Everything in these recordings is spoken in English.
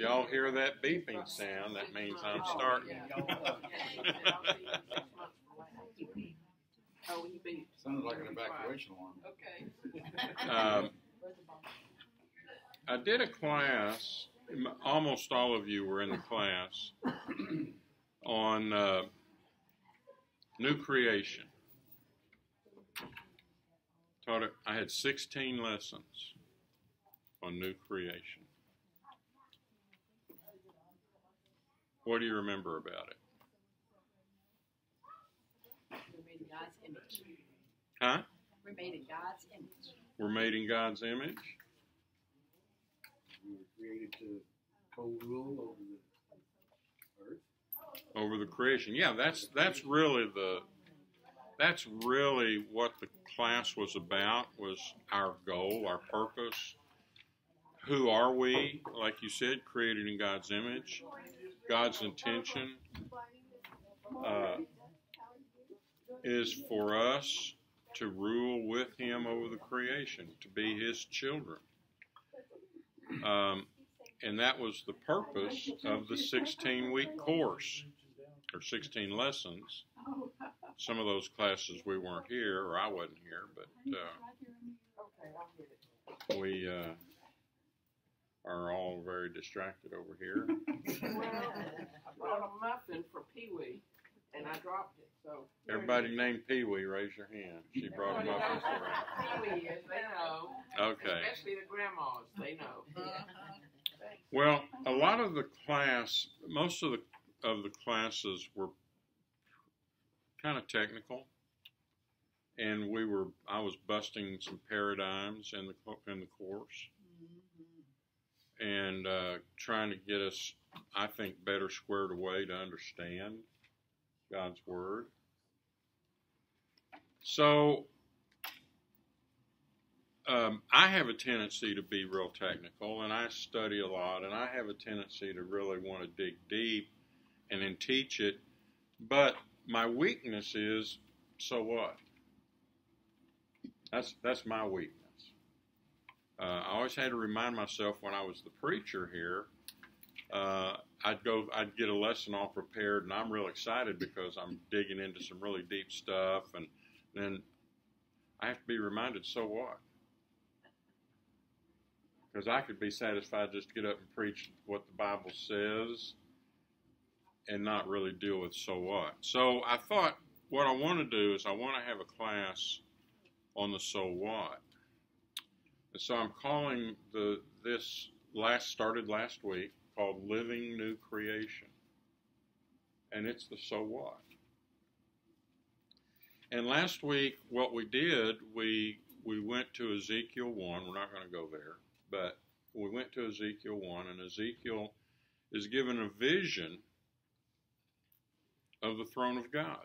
y'all hear that beeping sound, that means I'm starting. Oh, he beat. Sounded like an evacuation alarm. Okay. Um, I did a class, almost all of you were in the class, on uh, new creation. Taught it, I had 16 lessons on new creation. What do you remember about it? We're made in God's image. Huh? We're made in God's image. We're made in God's image. We were created to co-rule over the earth. over the creation. Yeah, that's that's really the that's really what the class was about was our goal, our purpose. Who are we? Like you said, created in God's image. God's intention uh, is for us to rule with Him over the creation, to be His children. Um, and that was the purpose of the 16 week course or 16 lessons. Some of those classes we weren't here, or I wasn't here, but uh, we uh, are all very distracted over here. Well, I brought a muffin for Pee Wee, and I dropped it, so. here it Everybody named Pee Wee, raise your hand. She brought a Everybody muffin knows for. Pee Wee is, they know. Okay. Especially the grandmas, they know. Uh-huh. Well, a lot of the class, most of the of the classes were kind of technical, and we were I was busting some paradigms in the in the course, and uh, trying to get us, I think, better squared away to understand God's word. So. Um, I have a tendency to be real technical, and I study a lot, and I have a tendency to really want to dig deep and then teach it. But my weakness is, so what? That's that's my weakness. Uh, I always had to remind myself when I was the preacher here. Uh, I'd go, I'd get a lesson all prepared, and I'm real excited because I'm digging into some really deep stuff, and then I have to be reminded, so what? Because I could be satisfied just to get up and preach what the Bible says and not really deal with so what. So I thought what I want to do is I want to have a class on the so what. And so I'm calling the this last started last week called Living New Creation. And it's the so what. And last week what we did, we we went to Ezekiel 1. We're not going to go there, but we went to Ezekiel 1 and Ezekiel is given a vision of the throne of God.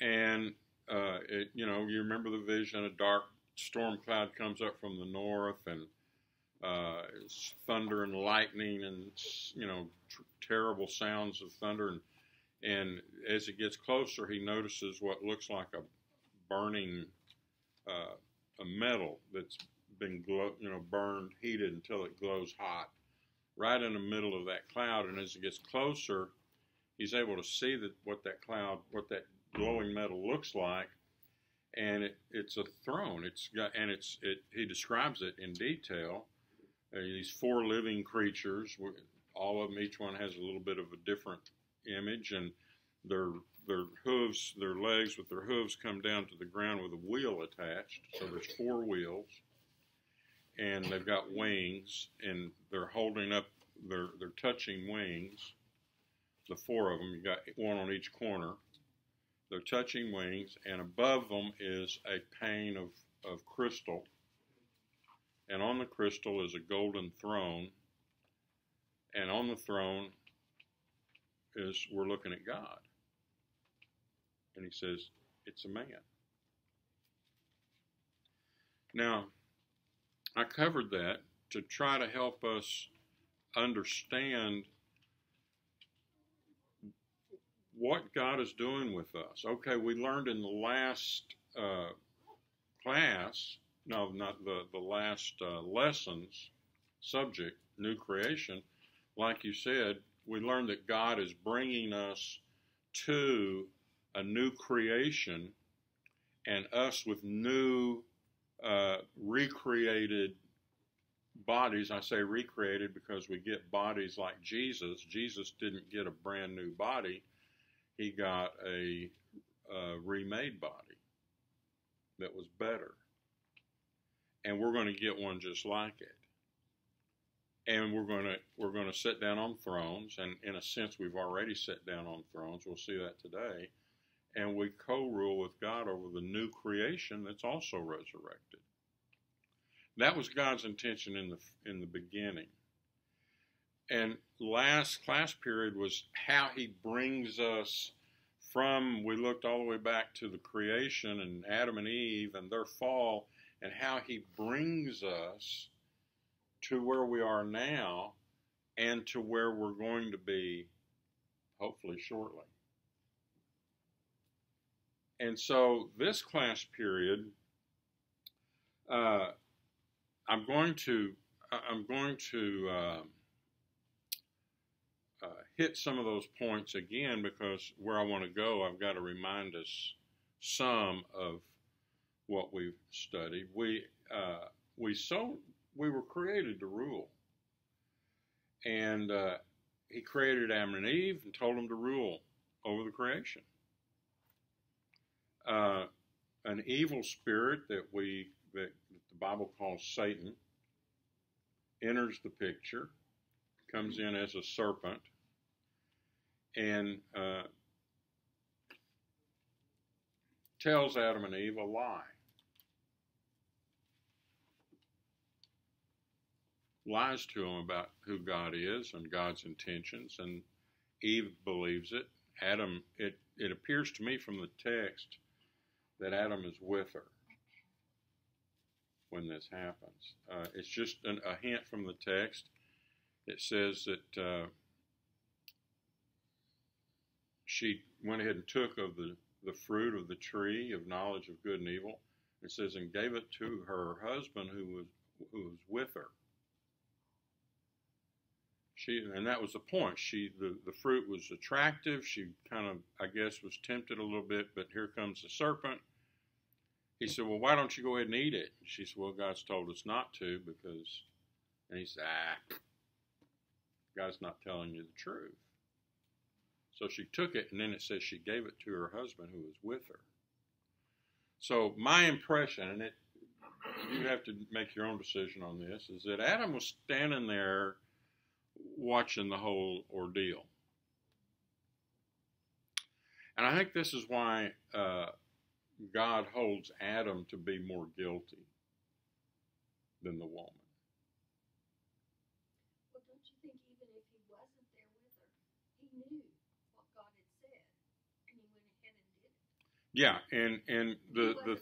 And, uh, it, you know, you remember the vision a dark storm cloud comes up from the north and uh, thunder and lightning and, you know, terrible sounds of thunder. And, and as it gets closer, he notices what looks like a burning uh, a metal that's been glow, you know, burned, heated until it glows hot, right in the middle of that cloud. And as it gets closer, he's able to see that what that cloud, what that glowing metal looks like, and it, it's a throne. It's got, and it's it. He describes it in detail. Uh, these four living creatures, all of them, each one has a little bit of a different image, and their their hooves, their legs with their hooves come down to the ground with a wheel attached. So there's four wheels, and they've got wings, and they're holding up. They're they're touching wings. The four of them, you got one on each corner. They're touching wings, and above them is a pane of, of crystal. And on the crystal is a golden throne. And on the throne is we're looking at God. And he says, It's a man. Now, I covered that to try to help us understand what God is doing with us. Okay, we learned in the last uh, class no, not the the last uh, lessons subject, new creation. Like you said, we learned that God is bringing us to a new creation, and us with new, uh, recreated bodies. I say recreated because we get bodies like Jesus. Jesus didn't get a brand new body; he got a, a remade body that was better. And we're going to get one just like it. And we're going to we're going to sit down on thrones, and in a sense, we've already sat down on thrones. We'll see that today, and we co-rule with God over the new creation that's also resurrected. That was God's intention in the in the beginning. And last class period was how He brings us from we looked all the way back to the creation and Adam and Eve and their fall and how he brings us to where we are now and to where we're going to be hopefully shortly. And so this class period uh, I'm going to I'm going to uh, hit some of those points again because where I want to go, I've got to remind us some of what we've studied. We uh, we so we were created to rule, and uh, He created Adam and Eve and told them to rule over the creation. Uh, an evil spirit that we that the Bible calls Satan enters the picture comes in as a serpent and uh, tells Adam and Eve a lie. Lies to them about who God is and God's intentions, and Eve believes it. Adam, it, it appears to me from the text that Adam is with her when this happens. Uh, it's just an, a hint from the text it says that uh, she went ahead and took of the, the fruit of the tree of knowledge of good and evil. It says, and gave it to her husband who was who was with her. She and that was the point. She the, the fruit was attractive. She kind of I guess was tempted a little bit, but here comes the serpent. He said, Well, why don't you go ahead and eat it? She said, Well, God's told us not to because and he said, Ah, God's not telling you the truth. So she took it, and then it says she gave it to her husband who was with her. So my impression, and it, you have to make your own decision on this, is that Adam was standing there watching the whole ordeal. And I think this is why uh, God holds Adam to be more guilty than the woman. Yeah, and and the he the like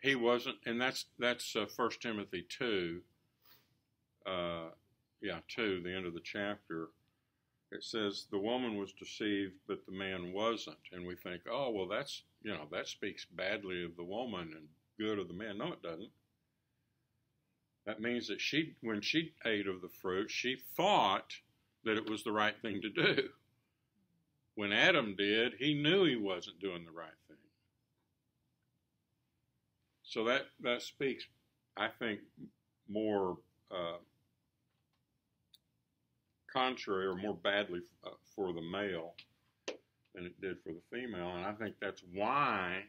he wasn't, and that's that's uh, First Timothy two. Uh, yeah, two, the end of the chapter. It says the woman was deceived, but the man wasn't, and we think, oh well, that's you know that speaks badly of the woman and good of the man. No, it doesn't. That means that she, when she ate of the fruit, she thought that it was the right thing to do when Adam did, he knew he wasn't doing the right thing. So that that speaks, I think, more uh, contrary or more badly uh, for the male than it did for the female, and I think that's why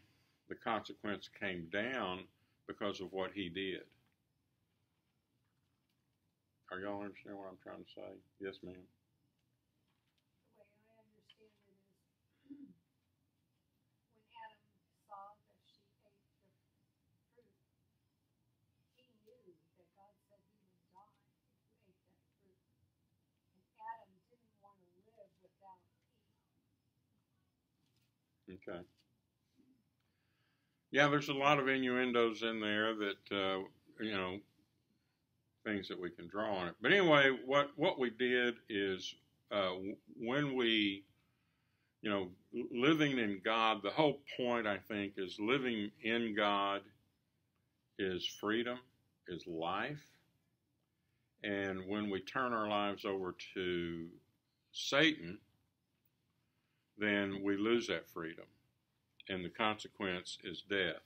the consequence came down because of what he did. Are y'all understand what I'm trying to say? Yes, ma'am. Okay. Yeah, there's a lot of innuendos in there that uh, you know things that we can draw on it. But anyway, what what we did is uh, when we you know living in God, the whole point I think is living in God is freedom, is life. And when we turn our lives over to Satan, then we lose that freedom. And the consequence is death.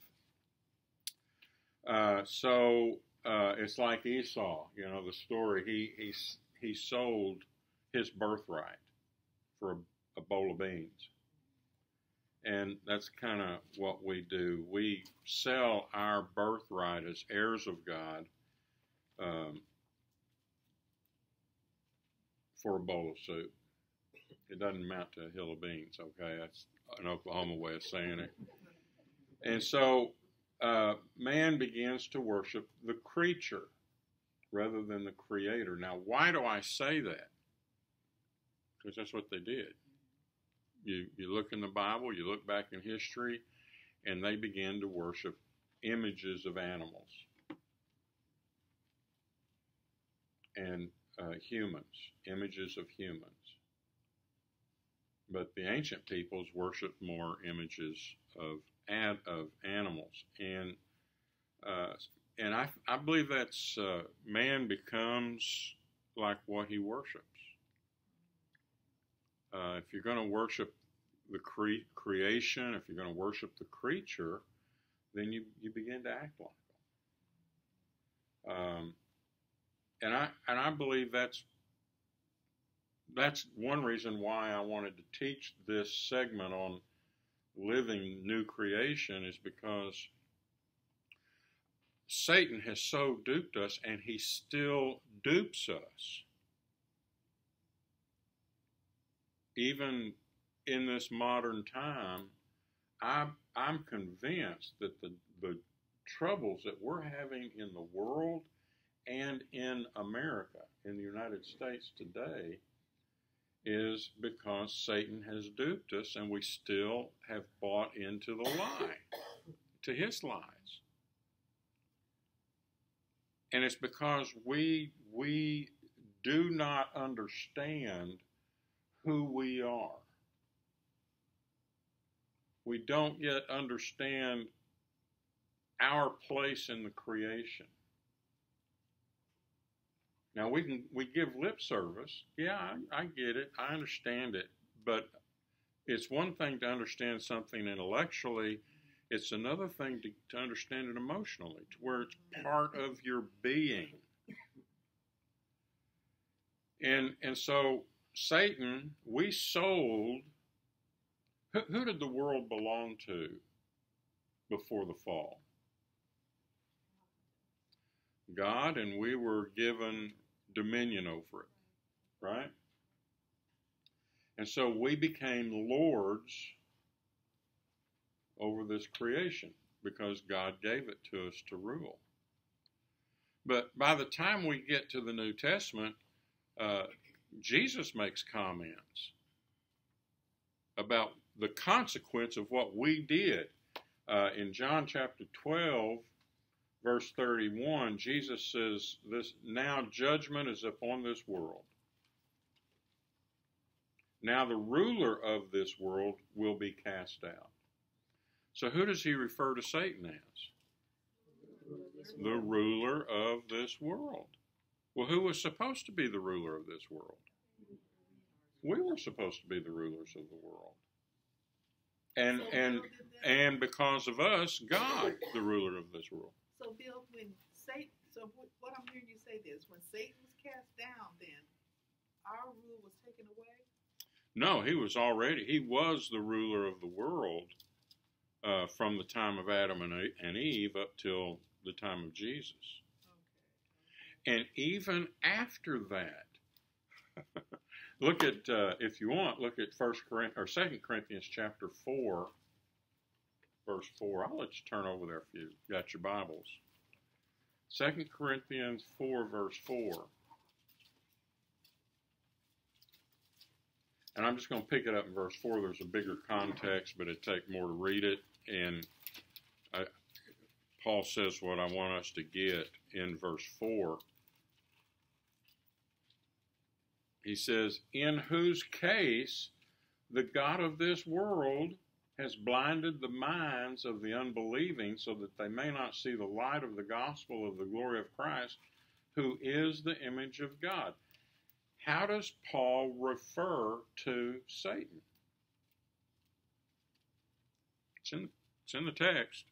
Uh, so uh, it's like Esau, you know, the story. He, he, he sold his birthright for a, a bowl of beans. And that's kind of what we do. We sell our birthright as heirs of God um, for a bowl of soup. It doesn't amount to a hill of beans, okay? That's an Oklahoma way of saying it. And so uh, man begins to worship the creature rather than the creator. Now, why do I say that? Because that's what they did. You, you look in the Bible, you look back in history, and they began to worship images of animals and uh, humans, images of humans. But the ancient peoples worshipped more images of ad, of animals, and uh, and I I believe that's uh, man becomes like what he worships. Uh, if you're going to worship the cre- creation, if you're going to worship the creature, then you, you begin to act like them. Um, and I and I believe that's that's one reason why I wanted to teach this segment on living new creation is because Satan has so duped us and he still dupes us. Even in this modern time, I, I'm convinced that the, the troubles that we're having in the world and in America, in the United States today, is because Satan has duped us and we still have bought into the lie, to his lies. And it's because we we do not understand who we are. We don't yet understand our place in the creation. Now we can we give lip service. Yeah, I, I get it. I understand it. But it's one thing to understand something intellectually. It's another thing to, to understand it emotionally, to where it's part of your being. And and so Satan, we sold. Who, who did the world belong to before the fall? God, and we were given dominion over it, right? And so we became lords over this creation because God gave it to us to rule. But by the time we get to the New Testament, uh, Jesus makes comments about the consequence of what we did. Uh, in John chapter 12, verse 31, Jesus says, "This now judgment is upon this world. Now the ruler of this world will be cast out." So who does he refer to Satan as? The ruler of this world. Well, who was supposed to be the ruler of this world? We were supposed to be the rulers of the world. And and and because of us, God, the ruler of this world. So, Bill, when Satan, so what, what I'm hearing you say this, when Satan was cast down, then our rule was taken away. No, he was already he was the ruler of the world uh, from the time of Adam and, and Eve up till the time of Jesus, Okay. and even after that. look at uh, if you want, look at First Corinthians or Second Corinthians chapter four, verse 4. I'll let you turn over there if you got your Bibles. 2 Corinthians 4, verse 4. And I'm just going to pick it up in verse 4. There's a bigger context, but it'd take more to read it. And I, Paul says what I want us to get in verse 4. He says, In whose case the God of this world has blinded the minds of the unbelieving so that they may not see the light of the gospel of the glory of Christ, who is the image of God. How does Paul refer to Satan? It's in, it's in the text.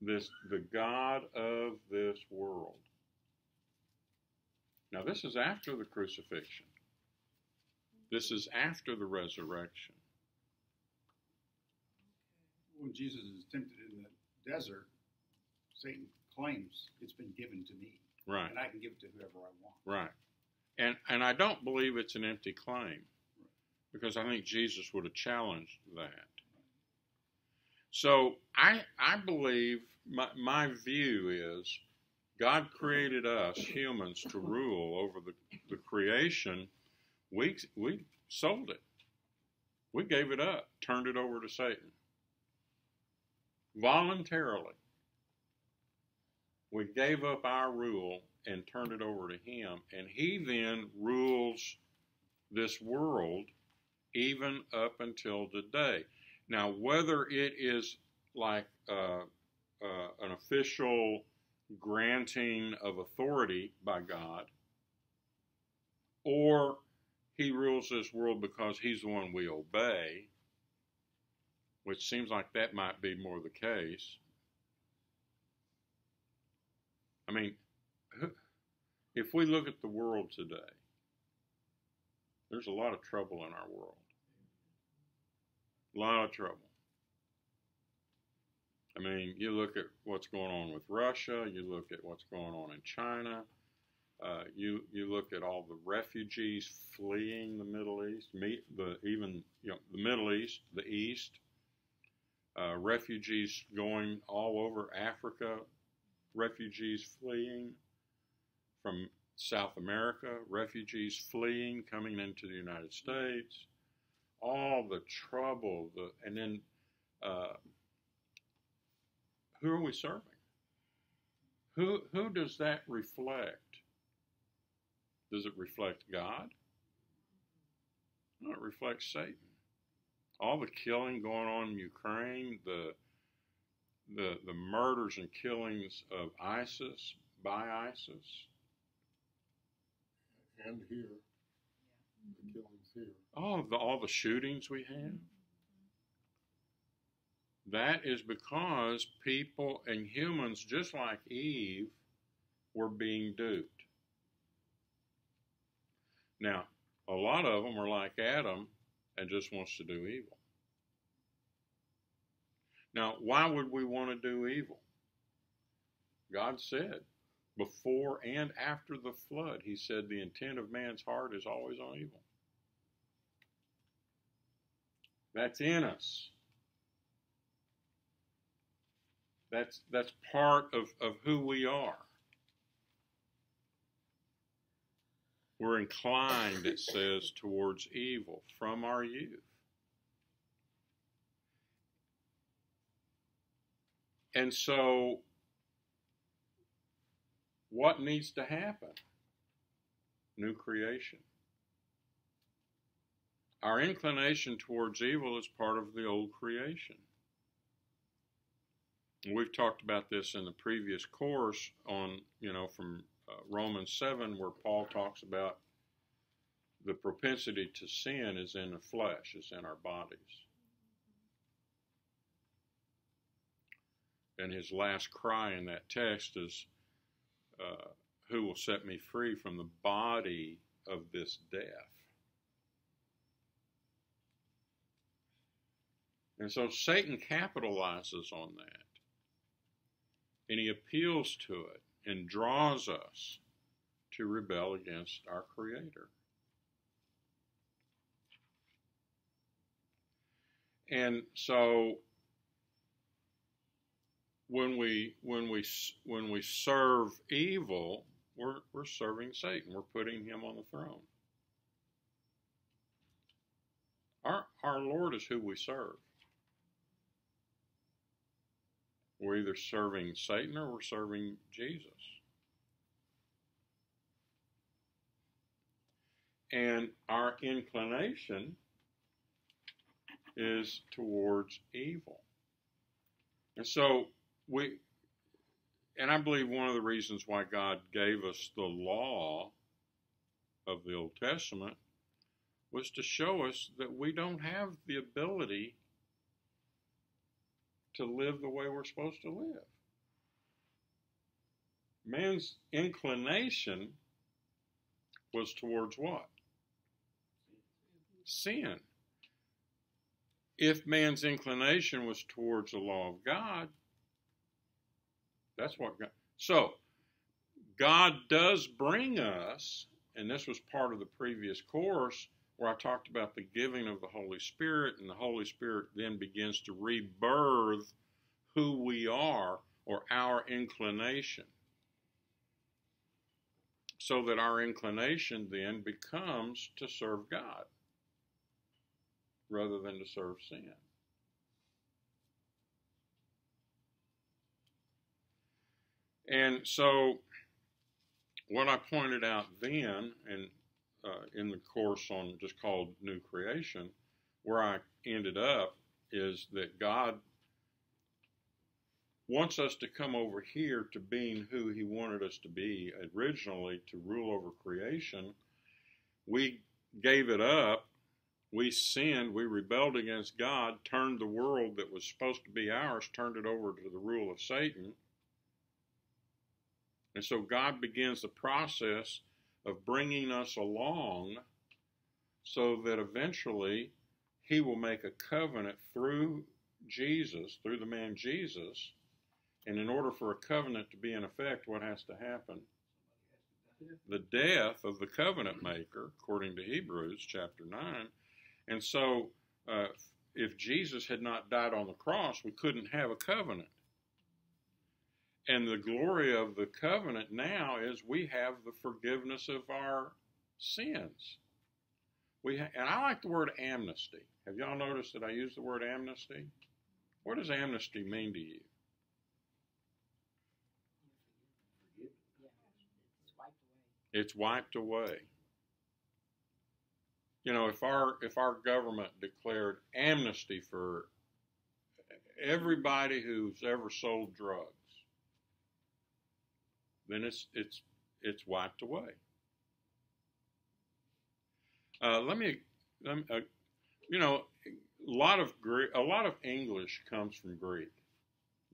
This the God of this world. Now this is after the crucifixion. This is after the resurrection. When Jesus is tempted in the desert, Satan claims it's been given to me, Right. and I can give it to whoever I want. Right. And and I don't believe it's an empty claim because I think Jesus would have challenged that. So I I believe my my view is God created us humans to rule over the, the creation. We we sold it. We gave it up, turned it over to Satan. Voluntarily. We gave up our rule and turned it over to him. And he then rules this world even up until today. Now, whether it is like uh, uh, an official granting of authority by God, or he rules this world because he's the one we obey, which seems like that might be more the case. I mean, if we look at the world today, there's a lot of trouble in our world. A lot of trouble. I mean, you look at what's going on with Russia, you look at what's going on in China, uh, you you look at all the refugees fleeing the Middle East, me, the even you know the Middle East, the East, uh, refugees going all over Africa, refugees fleeing from South America, refugees fleeing, coming into the United States, all the trouble, the, and then uh, who are we serving? Who, who does that reflect? Does it reflect God? No, it reflects Satan. All the killing going on in Ukraine, the the the murders and killings of ISIS by ISIS, and here, the killings here. all the all the shootings we have. That is because people and humans, just like Eve, were being duped. Now, a lot of them are like Adam and just wants to do evil. Now, why would we want to do evil? God said, before and after the flood, He said the intent of man's heart is always on evil. That's in us. That's that's part of, of who we are. We're inclined, it says, towards evil from our youth. And so, what needs to happen? New creation. Our inclination towards evil is part of the old creation. We've talked about this in the previous course on, you know, from uh, Romans 7, where Paul talks about the propensity to sin is in the flesh, is in our bodies. And his last cry in that text is, uh, Who will set me free from the body of this death? And so Satan capitalizes on that. And he appeals to it and draws us to rebel against our Creator. And so when we when we when we serve evil, we're we're serving Satan. We're putting him on the throne. Our our Lord is who we serve. We're either serving Satan or we're serving Jesus. And our inclination is towards evil. And so we, and I believe one of the reasons why God gave us the law of the Old Testament was to show us that we don't have the ability to live the way we're supposed to live. Man's inclination was towards what? Sin. If man's inclination was towards the law of God, that's what God. So, God does bring us, and this was part of the previous course where I talked about the giving of the Holy Spirit, and the Holy Spirit then begins to rebirth who we are or our inclination. So that our inclination then becomes to serve God rather than to serve sin. And so, what I pointed out then, and uh, in the course on just called New Creation, where I ended up is that God wants us to come over here to being who He wanted us to be originally to rule over creation. We gave it up. We sinned. We rebelled against God, turned the world that was supposed to be ours, turned it over to the rule of Satan. And so God begins the process of bringing us along so that eventually he will make a covenant through Jesus, through the man Jesus. And in order for a covenant to be in effect, what has to happen? The death of the covenant maker, according to Hebrews chapter 9. And so, uh, if Jesus had not died on the cross, we couldn't have a covenant. And the glory of the covenant now is we have the forgiveness of our sins. We ha- and I like the word amnesty. Have y'all noticed that I use the word amnesty? What does amnesty mean to you? It's wiped away. You know, if our if our government declared amnesty for everybody who's ever sold drugs, then it's it's it's wiped away. Uh, let me, let me uh, you know, a lot of Greek, a lot of English comes from Greek.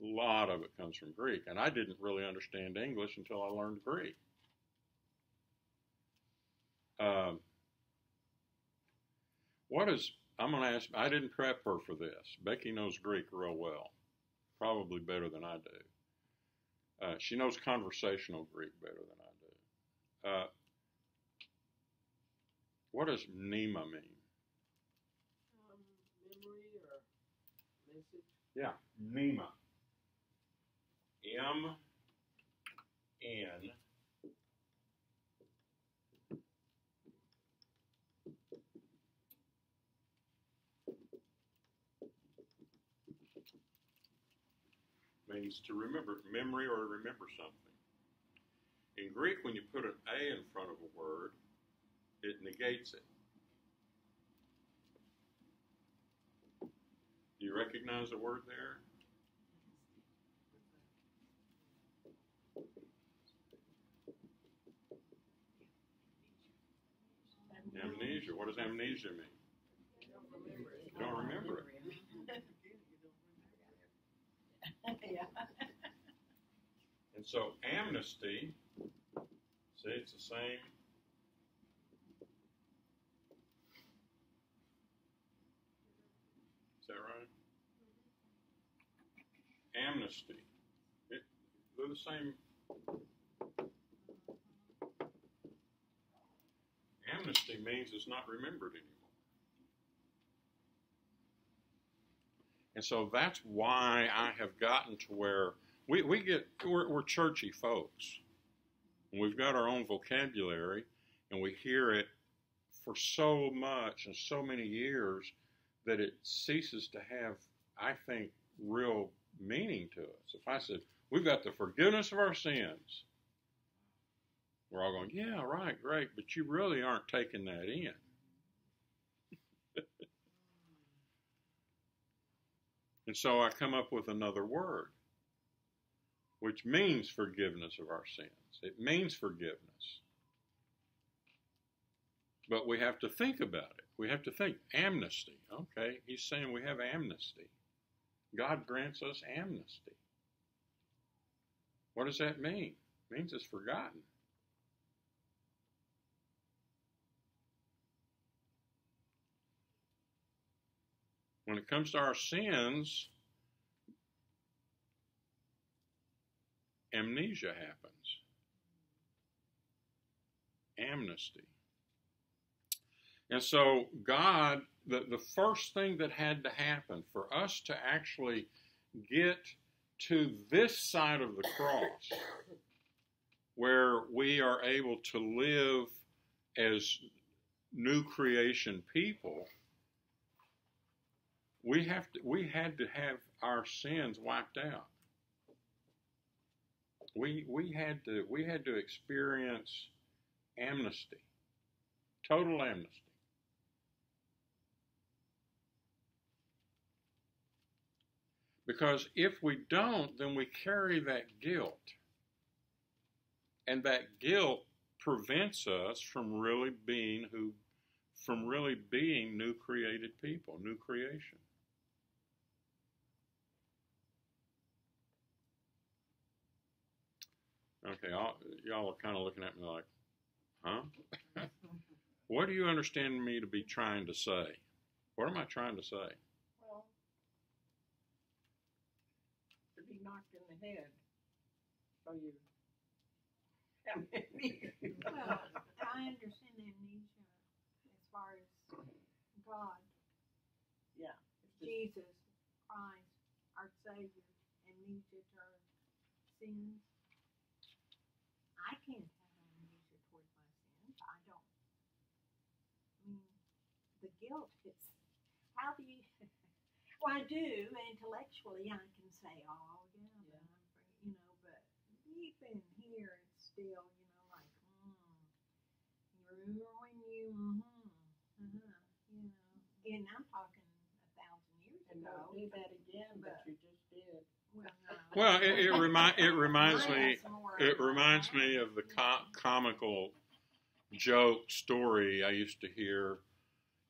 A lot of it comes from Greek, and I didn't really understand English until I learned Greek. Um, what is I'm going to ask? I didn't prep her for this. Becky knows Greek real well, probably better than I do. Uh, she knows conversational Greek better than I do. Uh, what does Nema mean? Um, memory or message? Yeah, Nema. M N means to remember, memory or remember something. In Greek, when you put an A in front of a word, it negates it. Do you recognize the word there? Amnesia. What does amnesia mean? Don't remember it. You don't remember it. Yeah. And so amnesty, see, it's the same. Is that right? Amnesty. It, they're the same. Amnesty means it's not remembered anymore. And so that's why I have gotten to where we, we get, we're, we're churchy folks. We've got our own vocabulary and we hear it for so much and so many years that it ceases to have, I think, real meaning to us. If I said, we've got the forgiveness of our sins, we're all going, yeah, right, great, but you really aren't taking that in. And so I come up with another word, which means forgiveness of our sins. It means forgiveness. But we have to think about it. We have to think amnesty. Okay, he's saying we have amnesty. God grants us amnesty. What does that mean? It means it's forgotten. When it comes to our sins, amnesia happens. Amnesty. And so, God, the, the first thing that had to happen for us to actually get to this side of the cross, where we are able to live as new creation people, we have to we had to have our sins wiped out. We we had to we had to experience amnesty. Total amnesty. Because if we don't, then we carry that guilt. And that guilt prevents us from really being who from really being new created people, new creation. Okay, all, y'all are kind of looking at me like, huh? what do you understand me to be trying to say? What am I trying to say? Well, to be knocked in the head. So you. Well, I understand amnesia as far as God, yeah. Jesus Christ, our Savior, amnesia to our sins. I can't have amnesia towards my sins. I don't. I mean, the guilt is. How do you? Well, I do intellectually. I can say, "Oh, yeah, but I'm, you know, but deep in here, it's still, you know, like, mm, you're when you, mm-hmm, uh-huh, you know, and I'm talking a thousand years and ago. don't do that again, but but- you just did. Well, no. Well, it, it, remi- it reminds me it of reminds me of the co- comical joke story I used to hear.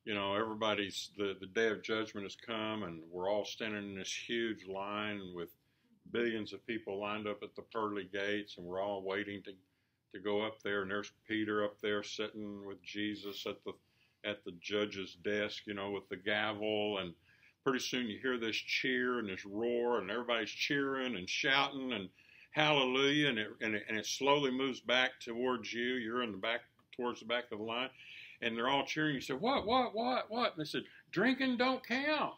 You know, everybody's the the day of judgment has come, and we're all standing in this huge line with billions of people lined up at the pearly gates, and we're all waiting to to go up there. And there's Peter up there sitting with Jesus at the at the judge's desk, you know, with the gavel, and pretty soon you hear this cheer and this roar, and everybody's cheering and shouting and hallelujah, and it, and it, and it slowly moves back towards you. You're in the back, towards the back of the line, and they're all cheering. You said, What, what, what, what? And they said, Drinking don't count.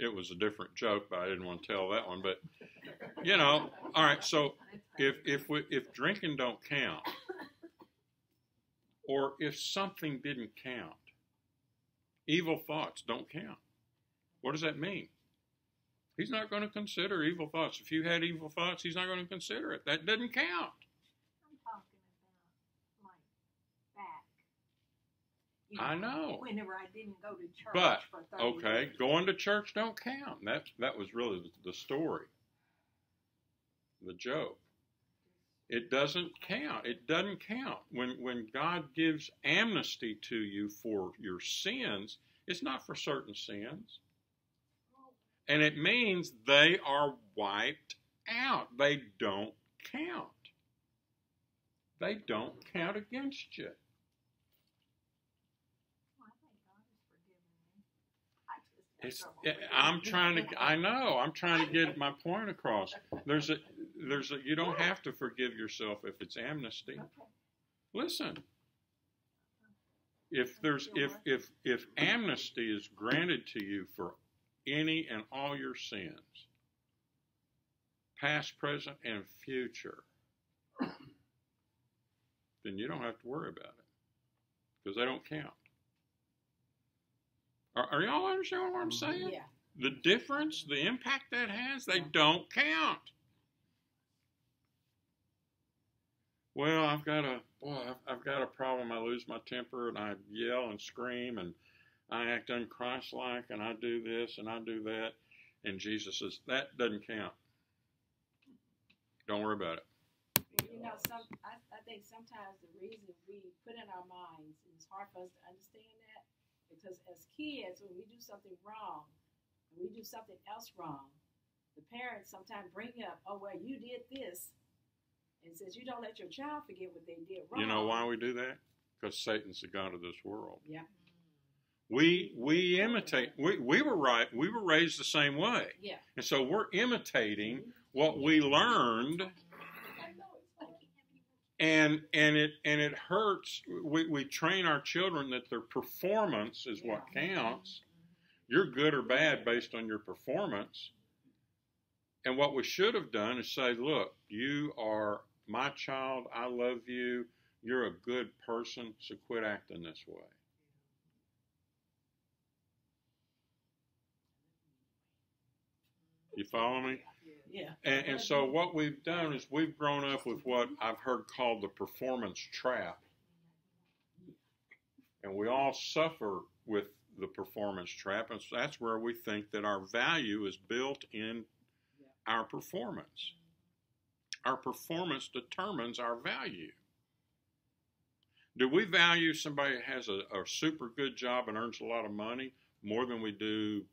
It was a different joke, but I didn't want to tell that one. But, you know, all right, so if, if, we, if drinking don't count, or if something didn't count, evil thoughts don't count. What does that mean? He's not going to consider evil thoughts. If you had evil thoughts, he's not going to consider it. That doesn't count. I'm talking about like back. You I know. Whenever I didn't go to church But, for Okay, years. going to church don't count. That that was really the, the story. The joke. It doesn't count. It doesn't count. When when God gives amnesty to you for your sins, it's not for certain sins. And it means they are wiped out. They don't count. They don't count against you. Well, I think God has forgiven me. I just have It's, with I'm trying to. I know. I'm trying to get my point across. There's a. There's a. You don't have to forgive yourself if it's amnesty. Listen. If there's if if if amnesty is granted to you for any and all your sins, past, present, and future, then you don't have to worry about it because they don't count. Are, are y'all understanding what I'm mm-hmm. saying? Yeah. The difference, the impact that has, they don't count. Well, I've got a boy, I've, I've got a problem. I lose my temper and I yell and scream and I act unchristlike and I do this and I do that. And Jesus says, that doesn't count. Don't worry about it. You know, some I, I think sometimes the reason we put in our minds and it's hard for us to understand that because as kids, when we do something wrong, when we do something else wrong, the parents sometimes bring up, "Oh well, you did this," and says you don't let your child forget what they did wrong. You know why we do that? Because Satan's the God of this world. Yeah. We we imitate. We, we were right. We were raised the same way, Yeah. and so we're imitating mm-hmm. what we learned, and and it and it hurts. We we train our children that their performance is what counts. You're good or bad based on your performance. And what we should have done is say, look, you are my child. I love you. You're a good person, so quit acting this way. You follow me? Yeah. And, and so what we've done is we've grown up with what I've heard called the performance trap. And we all suffer with the performance trap. And so that's where we think that our value is built in our performance. Our performance determines our value. Do we value somebody that has a, a super good job and earns a lot of money more than we do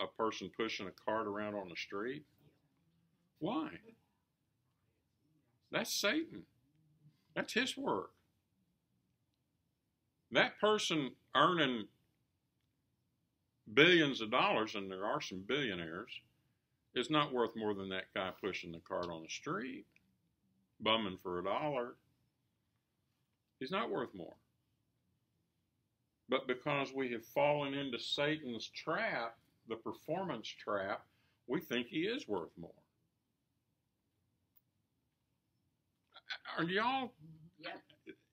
a person pushing a cart around on the street? Why? That's Satan. That's his work. That person earning billions of dollars, and there are some billionaires, is not worth more than that guy pushing the cart on the street, bumming for a dollar. He's not worth more. But because we have fallen into Satan's trap, the performance trap, we think he is worth more. Are y'all? Yep.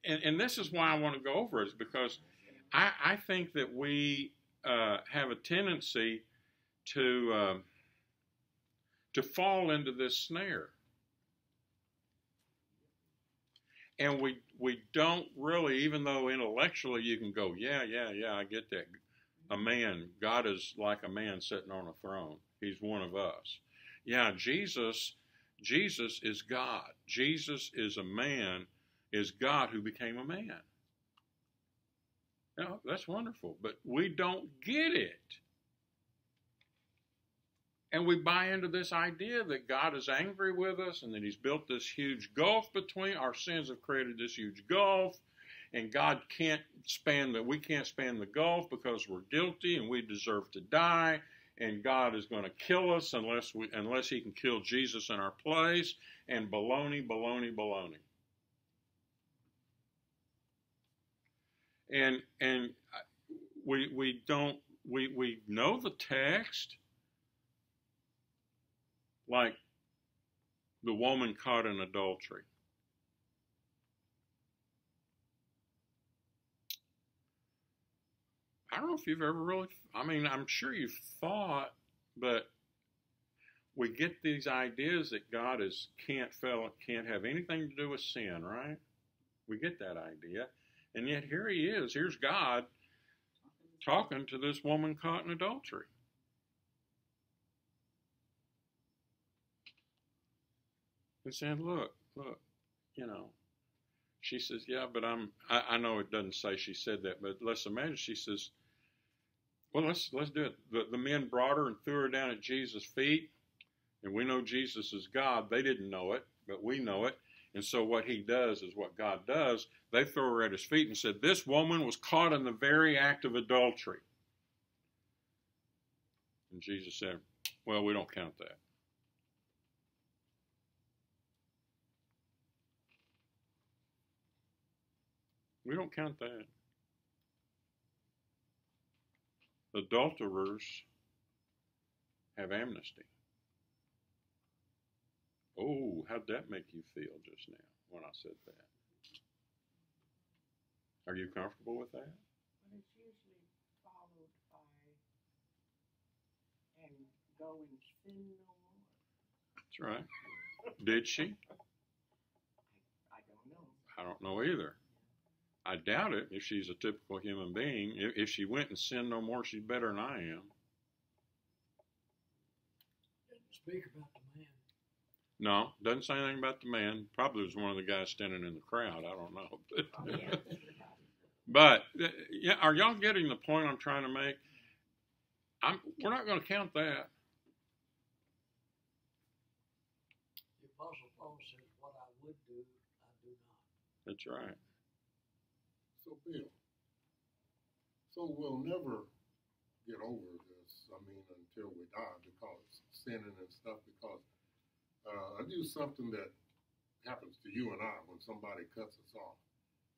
And, and this is why I want to go over it, is because I, I think that we uh, have a tendency to uh, to fall into this snare, and we we don't really, even though intellectually you can go, yeah, yeah, yeah, I get that. A man, God is like a man sitting on a throne. He's one of us. Yeah, Jesus, Jesus is God. Jesus is a man, is God who became a man. Know, that's wonderful, but we don't get it. And we buy into this idea that God is angry with us and that He's built this huge gulf between our sins have created this huge gulf, and God can't span that we can't span the gulf because we're guilty and we deserve to die, and God is going to kill us unless we unless He can kill Jesus in our place, and baloney, baloney, baloney. And and we we don't we we know the text like the woman caught in adultery. I don't know if you've ever really, I mean, I'm sure you've thought, but we get these ideas that God is can't fail, can't have anything to do with sin, right? We get that idea. And yet here he is. Here's God talking to this woman caught in adultery. and saying, "Look, look, you know." She says, "Yeah, but I'm. I, I know it doesn't say she said that, but let's imagine." She says, "Well, let's let's do it." The, the men brought her and threw her down at Jesus' feet, and we know Jesus is God. They didn't know it, but we know it. And so what he does is what God does. They throw her at his feet and said, "This woman was caught in the very act of adultery." And Jesus said, "Well, we don't count that." We don't count that. Adulterers have amnesty. Oh, how'd that make you feel just now when I said that? Are you comfortable with that? But it's usually followed by, and go and sin no more. That's right. Did she? I don't know. I don't know either. I doubt it if she's a typical human being. If, if she went and sinned no more, she's better than I am. Speak about the man. No, doesn't say anything about the man. Probably was one of the guys standing in the crowd. I don't know. but uh, yeah, are y'all getting the point I'm trying to make? I'm, we're not going to count that. The Apostle Paul says, What I would do, I do not. That's right. So Bill, so we'll never get over this, I mean, until we die because sinning and stuff, because uh, I do something that happens to you and I when somebody cuts us off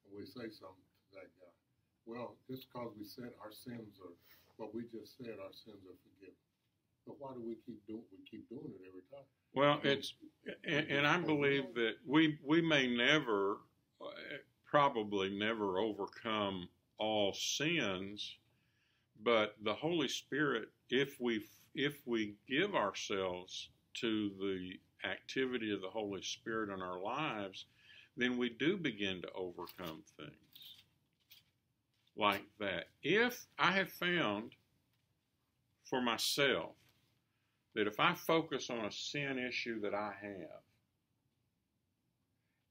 and we say something to that guy. Well, just because we said our sins are, what we just said, our sins are forgiven. But why do we keep doing? We keep doing it every time. Well, it's and, and I believe that we we may never, uh, probably never overcome all sins, but the Holy Spirit, if we if we give ourselves to the activity of the Holy Spirit in our lives, then we do begin to overcome things like that. If I have found for myself that if I focus on a sin issue that I have,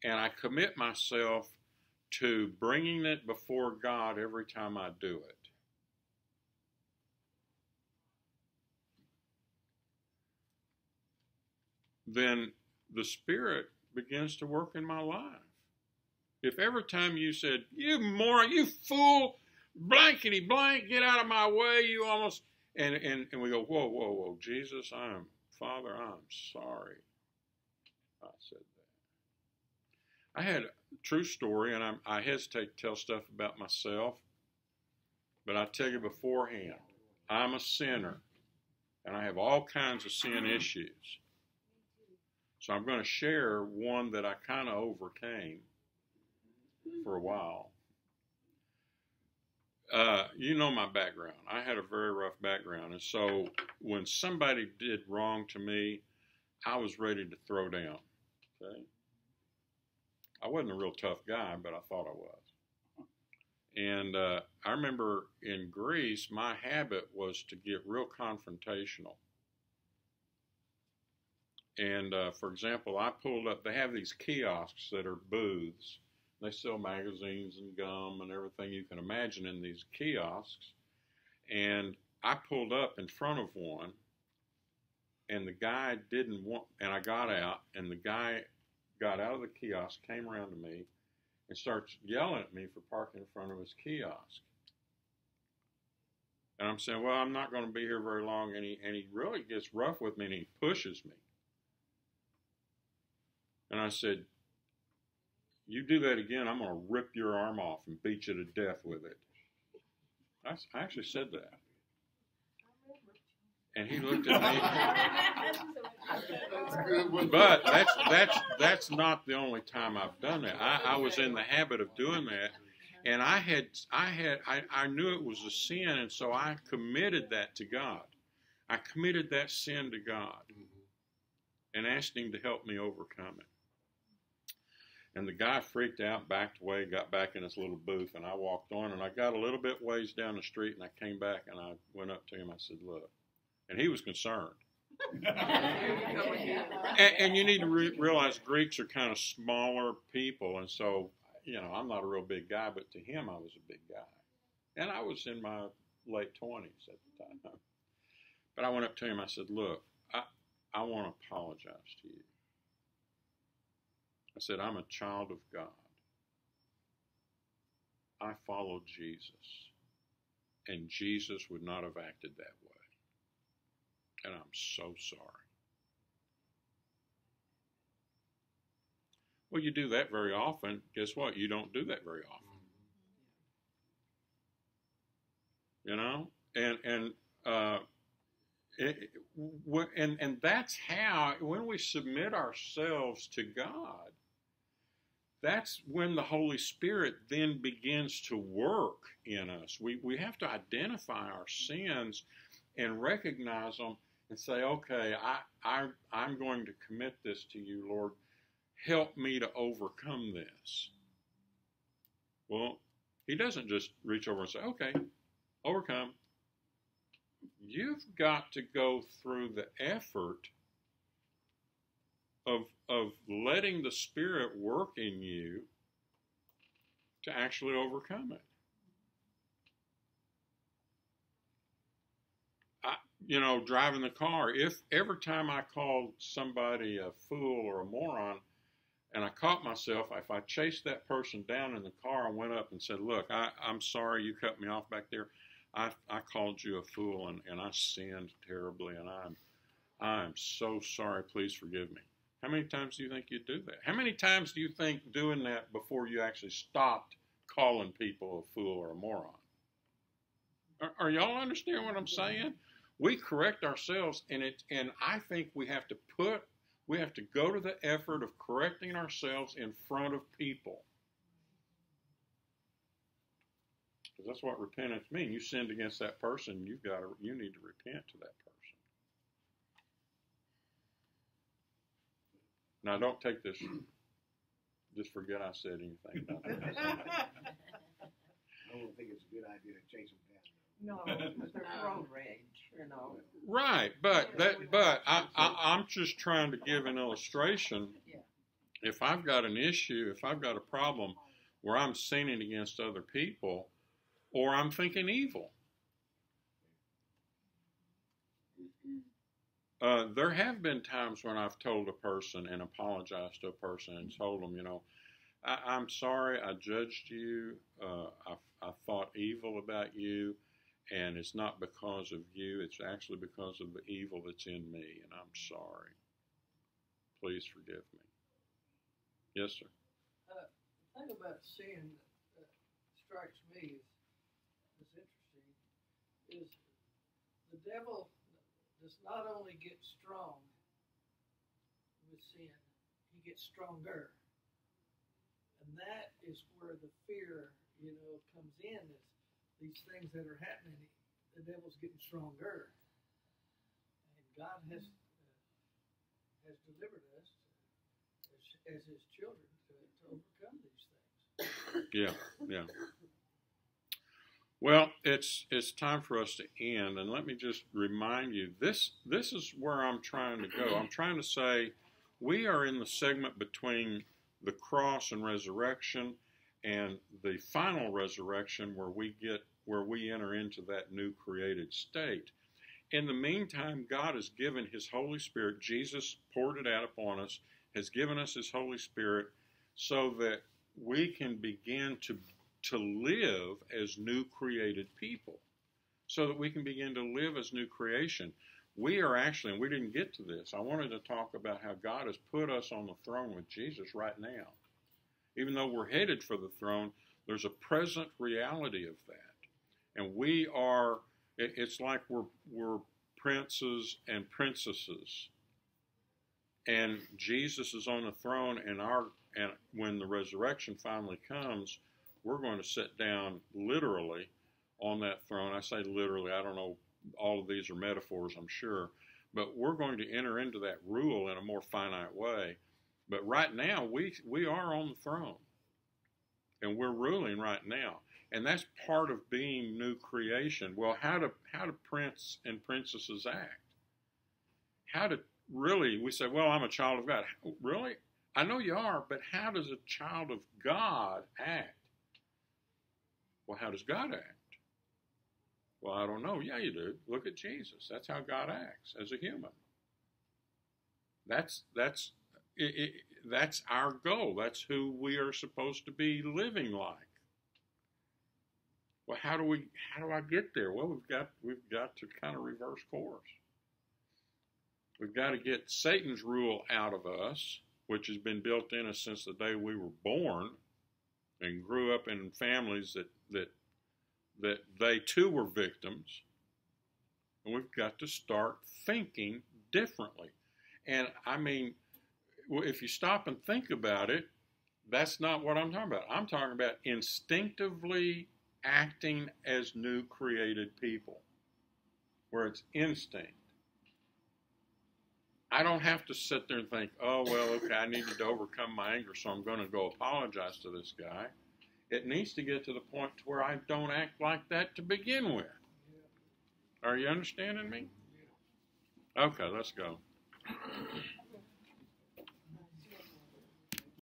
and I commit myself to bringing it before God every time I do it, then the Spirit begins to work in my life. If every time you said, You moron, you fool, blankety blank, get out of my way, you almost and, and, and we go, Whoa, whoa, whoa, Jesus, I'm Father, I'm sorry. I said that. I had true story, and I'm, I hesitate to tell stuff about myself, but I tell you beforehand, I'm a sinner, and I have all kinds of sin issues. So I'm going to share one that I kind of overcame for a while. Uh, you know my background. I had a very rough background, and so when somebody did wrong to me, I was ready to throw down. Okay, I wasn't a real tough guy, but I thought I was. And uh, I remember in Greece, my habit was to get real confrontational. And uh, for example, I pulled up, they have these kiosks that are booths. They sell magazines and gum and everything you can imagine in these kiosks. And I pulled up in front of one, and the guy didn't want, and I got out, and the guy got out of the kiosk, came around to me, and starts yelling at me for parking in front of his kiosk. And I'm saying, well, I'm not going to be here very long. And he, and he really gets rough with me and he pushes me. And I said, You do that again, I'm going to rip your arm off and beat you to death with it. I, I actually said that. And he looked at me. but that's that's that's not the only time I've done that. I, I was in the habit of doing that, and I had I had I, I knew it was a sin, and so I committed that to God. I committed that sin to God, and asked Him to help me overcome it. And the guy freaked out, backed away, got back in his little booth, and I walked on, and I got a little bit ways down the street, and I came back, and I went up to him. I said, "Look," and he was concerned. and, and, you need to re- realize Greeks are kind of smaller people, and so you know I'm not a real big guy, but to him I was a big guy, and I was in my late twenties at the time. But I went up to him. I said, "Look, I I want to apologize to you." I said, I'm a child of God. I follow Jesus. And Jesus would not have acted that way. And I'm so sorry. Well, you do that very often. Guess what? You don't do that very often. You know? And, and, uh, it, and and that's how when we submit ourselves to God, that's when the Holy Spirit then begins to work in us. We, we have to identify our sins and recognize them and say, okay, I, I, I'm going to commit this to you, Lord. Help me to overcome this. Well, He doesn't just reach over and say, okay, overcome. You've got to go through the effort of, of letting the Spirit work in you to actually overcome it. I, you know, driving the car, if every time I called somebody a fool or a moron, and I caught myself, if I chased that person down in the car and went up and said, Look, I, I'm sorry you cut me off back there. I, I called you a fool and, and I sinned terribly and I'm I'm so sorry, please forgive me. How many times do you think you'd do that? How many times do you think doing that before you actually stopped calling people a fool or a moron? Are, are y'all understand what I'm saying? We correct ourselves and it and I think we have to put we have to go to the effort of correcting ourselves in front of people. Because that's what repentance means. You sinned against that person, you've got to, you need to repent to that person. Now, don't take this. Just forget I said anything about that. I don't think it's a good idea to chase them. No, but they're road rage, you know. Right, but that, but I, I, I'm just trying to give an illustration. Yeah. If I've got an issue, if I've got a problem where I'm sinning against other people, or I'm thinking evil, uh, there have been times when I've told a person and apologized to a person and told them, you know, I, I'm sorry, I judged you, uh, I, I thought evil about you and it's not because of you, it's actually because of the evil that's in me, and I'm sorry. Please forgive me. Yes, sir. Uh, the thing about sin that strikes me as, as interesting is the devil does not only get strong with sin, he gets stronger. And that is where the fear, you know, comes in is these things that are happening, the devil's getting stronger. And God has uh, has delivered us as, as his children to, to overcome these things. Yeah, yeah. Well, it's it's time for us to end, and let me just remind you this this is where I'm trying to go. I'm trying to say we are in the segment between the cross and resurrection and the final resurrection where we get where we enter into that new created state. In the meantime, God has given His Holy Spirit. Jesus poured it out upon us, has given us His Holy Spirit so that we can begin to, to live as new created people, so that we can begin to live as new creation. We are actually, and we didn't get to this, I wanted to talk about how God has put us on the throne with Jesus right now. Even though we're headed for the throne, there's a present reality of that. And we are it's like we're we're princes and princesses. And Jesus is on the throne and our and when the resurrection finally comes we're going to sit down literally on that throne. I say literally I don't know all of these are metaphors I'm sure. But we're going to enter into that rule in a more finite way but right now we we are on the throne and we're ruling right now and that's part of being new creation. Well, how do how do prince and princesses act? How do really we say, well, I'm a child of God. Really? I know you are, but how does a child of God act? Well, how does God act? Well, I don't know. Yeah, you do. Look at Jesus. That's how God acts as a human. That's that's it, it, that's our goal. That's who we are supposed to be living like. Well, how do we how do I get there? Well, we've got we've got to kind of reverse course. We've got to get Satan's rule out of us, which has been built in us since the day we were born and grew up in families that that that they too were victims. And we've got to start thinking differently. And I mean, if you stop and think about it, that's not what I'm talking about. I'm talking about instinctively acting as new created people, where it's instinct. I don't have to sit there and think, oh, well, okay, I needed to overcome my anger, so I'm going to go apologize to this guy. It needs to get to the point to where I don't act like that to begin with. Are you understanding me? Okay, let's go.